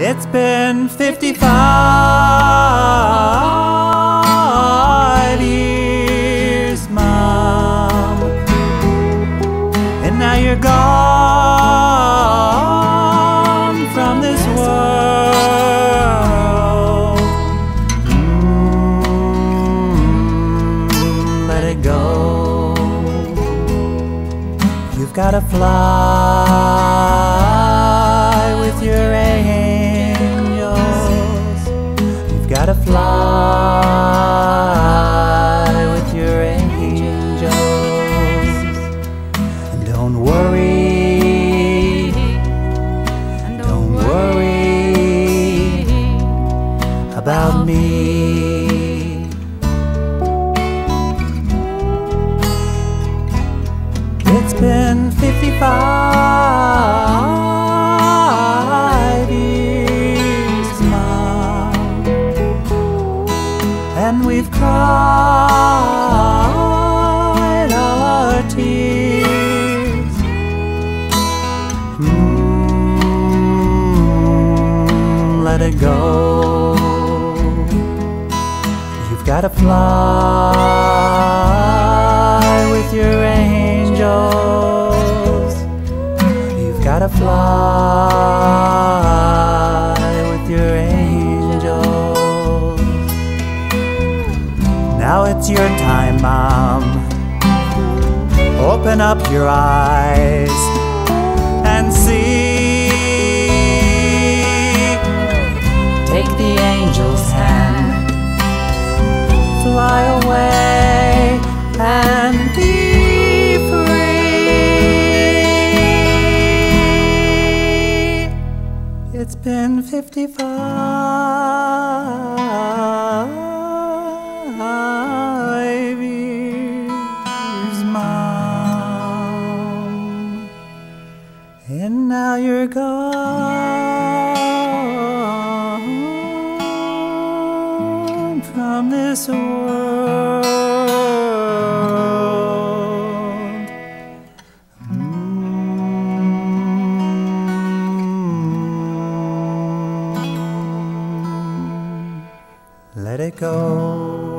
It's been 55 years, Mom, and now you're gone from this world. Mm, let it go. You've got to fly with your angels. About me. It's been 55 years, Mom, and we've cried our tears. Mm, let it go. You've got to fly with your angels. You've got to fly with your angels. Now it's your time, Mom. Open up your eyes and see. Take the angel's hand fly away and be free. It's been 55 years, Mom, and now you're gone from this world. Mm. Let it go.